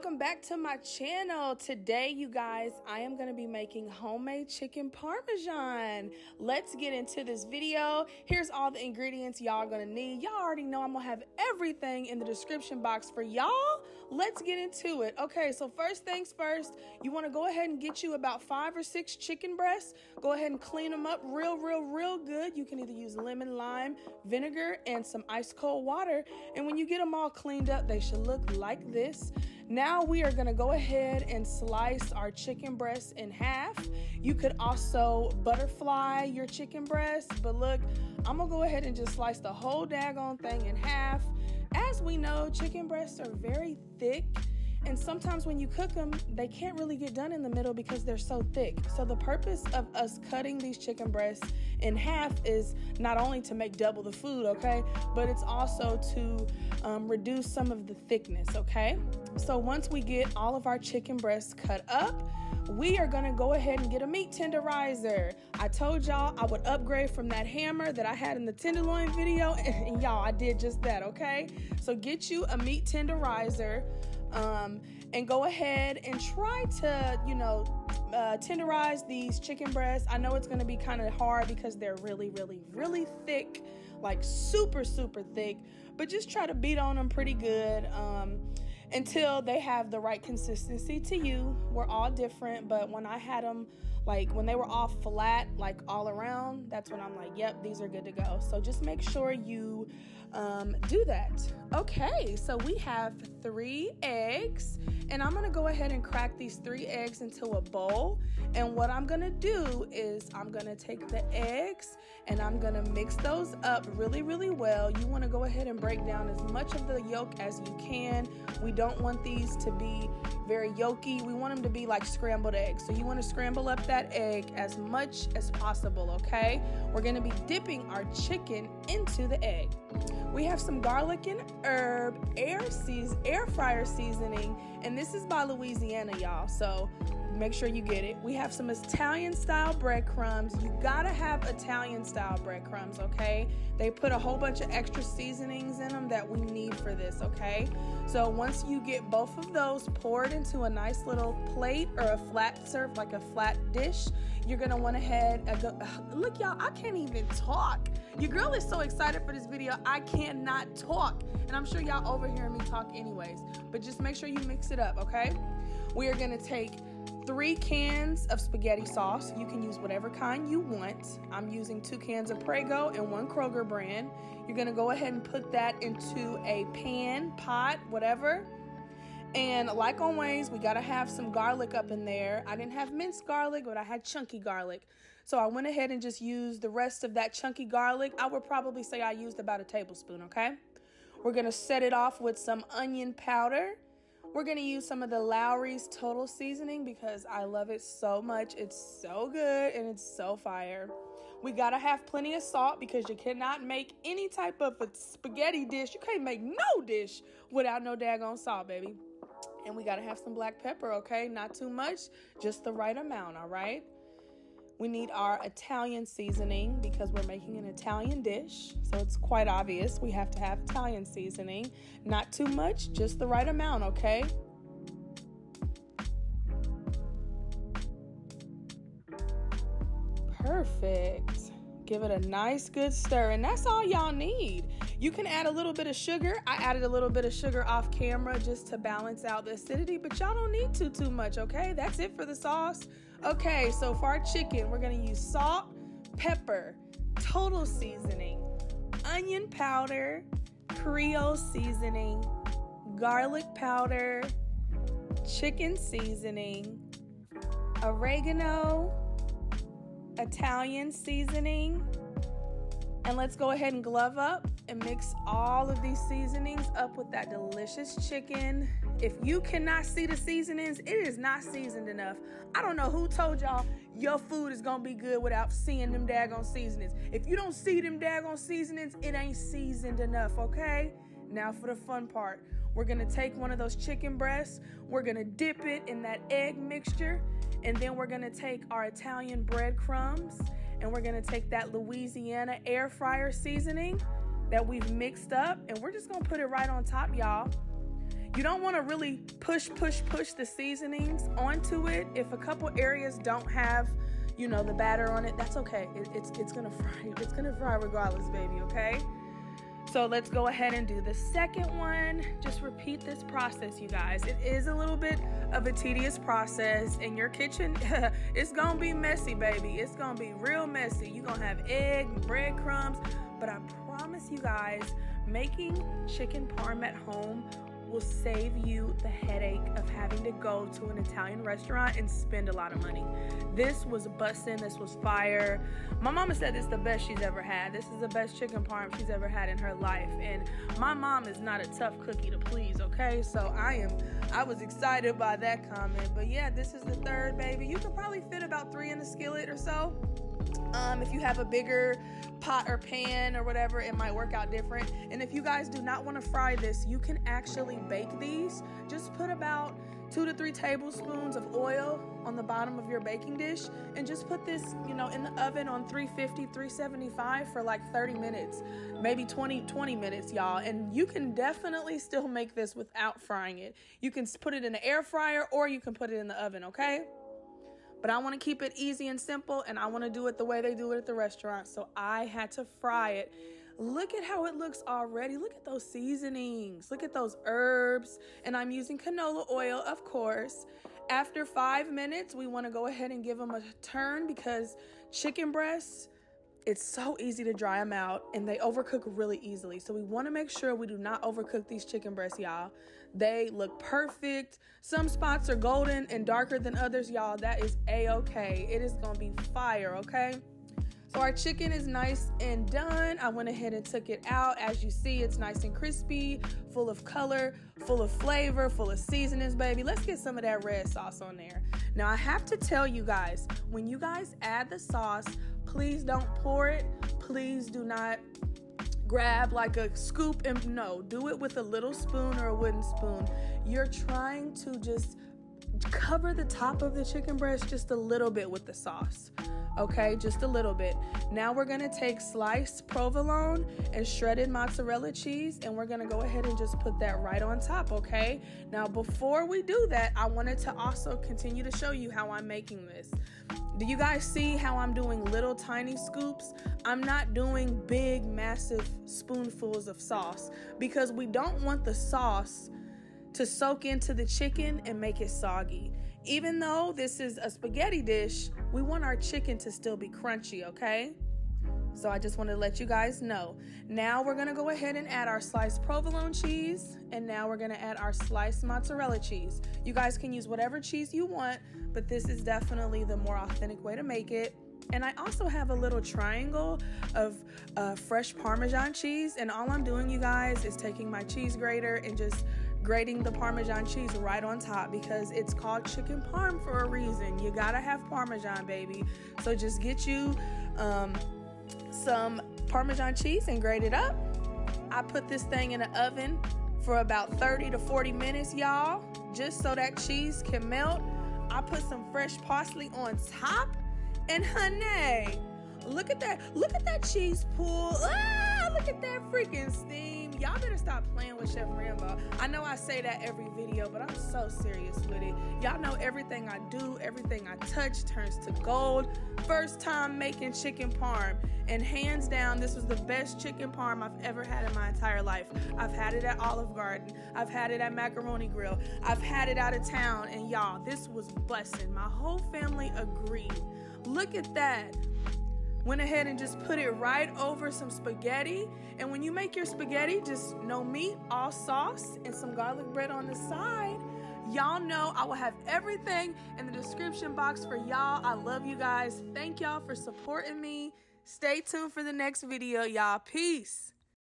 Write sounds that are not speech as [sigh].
welcome back to my channel. Today, you guys, I am going to be making homemade chicken parmesan. Let's get into this video. Here's all the ingredients y'all going to need. Y'all already know I'm to have everything in the description box for y'all. Let's get into it. Okay, so first things first, you want to go ahead and get you about five or six chicken breasts. Go ahead and clean them up real, real, real good. You can either use lemon, lime, vinegar, and some ice cold water. And when you get them all cleaned up, they should look like this. Now we are gonna go ahead and slice our chicken breast in half. You could also butterfly your chicken breast, but look, I'm gonna go ahead and just slice the whole daggone thing in half. As we know, chicken breasts are very thick and sometimes when you cook them, they can't really get done in the middle because they're so thick. So the purpose of us cutting these chicken breasts in half is not only to make double the food, okay, but it's also to um, reduce some of the thickness, okay? So once we get all of our chicken breasts cut up, we are gonna go ahead and get a meat tenderizer. I told y'all I would upgrade from that hammer that I had in the tenderloin video, [laughs] and y'all, I did just that, okay? So get you a meat tenderizer um, and go ahead and try to, you know, uh, tenderize these chicken breasts. I know it's going to be kind of hard because they're really, really, really thick, like super, super thick, but just try to beat on them pretty good. Um, until they have the right consistency to you. We're all different, but when I had them, like when they were all flat, like all around, that's when I'm like, yep, these are good to go. So just make sure you um, do that. Okay, so we have three eggs, and I'm gonna go ahead and crack these three eggs into a bowl. And what I'm gonna do is I'm gonna take the eggs and I'm gonna mix those up really, really well. You wanna go ahead and break down as much of the yolk as you can. We don't want these to be very yolky. We want them to be like scrambled eggs. So you want to scramble up that egg as much as possible, okay? We're going to be dipping our chicken into the egg. We have some garlic and herb air season, air fryer seasoning, and this is by Louisiana, y'all. So make sure you get it. We have some Italian style breadcrumbs. You gotta have Italian style breadcrumbs, okay? They put a whole bunch of extra seasonings in them that we need for this, okay? So once you get both of those poured into a nice little plate or a flat serve, like a flat dish, you're gonna want to head. [sighs] Look, y'all, I can't even talk. Your girl is so excited for this video, I cannot talk. And I'm sure y'all overhearing me talk anyways. But just make sure you mix it up, okay? We are gonna take three cans of spaghetti sauce. You can use whatever kind you want. I'm using two cans of Prego and one Kroger brand. You're gonna go ahead and put that into a pan, pot, whatever. And like always, we gotta have some garlic up in there. I didn't have minced garlic, but I had chunky garlic. So I went ahead and just used the rest of that chunky garlic. I would probably say I used about a tablespoon, okay? We're gonna set it off with some onion powder we're going to use some of the Lawry's Total Seasoning because I love it so much. It's so good and it's so fire. We got to have plenty of salt because you cannot make any type of a spaghetti dish. You can't make no dish without no daggone salt, baby. And we got to have some black pepper, okay? Not too much, just the right amount, all right? We need our Italian seasoning because we're making an Italian dish. So it's quite obvious we have to have Italian seasoning. Not too much, just the right amount, okay? Perfect. Give it a nice good stir, and that's all y'all need. You can add a little bit of sugar. I added a little bit of sugar off camera just to balance out the acidity, but y'all don't need to too much, okay? That's it for the sauce. Okay, so for our chicken, we're gonna use salt, pepper, total seasoning, onion powder, Creole seasoning, garlic powder, chicken seasoning, oregano, Italian seasoning, and let's go ahead and glove up and mix all of these seasonings up with that delicious chicken. If you cannot see the seasonings, it is not seasoned enough. I don't know who told y'all your food is gonna be good without seeing them daggone seasonings. If you don't see them daggone seasonings, it ain't seasoned enough, okay? Now for the fun part. We're gonna take one of those chicken breasts, we're gonna dip it in that egg mixture, and then we're gonna take our Italian breadcrumbs and we're gonna take that Louisiana air fryer seasoning that we've mixed up and we're just gonna put it right on top, y'all. You don't want to really push, push, push the seasonings onto it. If a couple areas don't have, you know, the batter on it, that's okay. It, it's it's gonna fry. [laughs] It's gonna fry regardless, baby. Okay. So let's go ahead and do the second one. Just repeat this process, you guys. It is a little bit of a tedious process in your kitchen. [laughs] it's gonna be messy, baby. It's gonna be real messy. You're gonna have egg, breadcrumbs, but I promise you guys, making chicken parm at home will save you the headache of having to go to an Italian restaurant and spend a lot of money. This was busting, this was fire. My mama said is the best she's ever had. This is the best chicken parm she's ever had in her life. And my mom is not a tough cookie to please, okay? So I am I was excited by that comment. But yeah, this is the third baby. You could probably fit about three in the skillet or so. Um, if you have a bigger pot or pan or whatever, it might work out different. And if you guys do not want to fry this, you can actually bake these. Just put about two to three tablespoons of oil on the bottom of your baking dish and just put this, you know, in the oven on 350, 375 for like 30 minutes, maybe 20, 20 minutes, y'all. And you can definitely still make this without frying it. You can put it in the air fryer or you can put it in the oven, okay? But I want to keep it easy and simple, and I want to do it the way they do it at the restaurant. So I had to fry it. Look at how it looks already. Look at those seasonings. Look at those herbs. And I'm using canola oil, of course. After five minutes, we want to go ahead and give them a turn because chicken breasts it's so easy to dry them out and they overcook really easily. So we want to make sure we do not overcook these chicken breasts, y'all. They look perfect. Some spots are golden and darker than others, y'all. That is a-okay. It is to be fire, okay? So our chicken is nice and done. I went ahead and took it out. As you see, it's nice and crispy, full of color, full of flavor, full of seasonings, baby. Let's get some of that red sauce on there. Now, I have to tell you guys, when you guys add the sauce, Please don't pour it. Please do not grab like a scoop and no, do it with a little spoon or a wooden spoon. You're trying to just cover the top of the chicken breast just a little bit with the sauce. Okay, just a little bit. Now we're gonna take sliced provolone and shredded mozzarella cheese, and we're gonna go ahead and just put that right on top. Okay, now before we do that, I wanted to also continue to show you how I'm making this. Do you guys see how I'm doing little tiny scoops? I'm not doing big, massive spoonfuls of sauce because we don't want the sauce to soak into the chicken and make it soggy. Even though this is a spaghetti dish, we want our chicken to still be crunchy, okay? So I just wanted to let you guys know. Now we're gonna go ahead and add our sliced provolone cheese, and now we're gonna add our sliced mozzarella cheese. You guys can use whatever cheese you want, but this is definitely the more authentic way to make it. And I also have a little triangle of uh, fresh Parmesan cheese, and all I'm doing, you guys, is taking my cheese grater and just grating the Parmesan cheese right on top because it's called chicken parm for a reason. You gotta have Parmesan, baby. So just get you um, some Parmesan cheese and grate it up. I put this thing in the oven for about 30 to 40 minutes, y'all, just so that cheese can melt. I put some fresh parsley on top, and honey, look at that! Look at that cheese pool! Ah, look at that freaking steam! y'all better stop playing with Chef Rambo. I know I say that every video, but I'm so serious with it. Y'all know everything I do, everything I touch turns to gold. First time making chicken parm, and hands down, this was the best chicken parm I've ever had in my entire life. I've had it at Olive Garden, I've had it at Macaroni Grill, I've had it out of town, and y'all, this was busting. My whole family agreed. Look at that. Went ahead and just put it right over some spaghetti. And when you make your spaghetti, just no meat, all sauce, and some garlic bread on the side. Y'all know I will have everything in the description box for y'all. I love you guys. Thank y'all for supporting me. Stay tuned for the next video, y'all. Peace.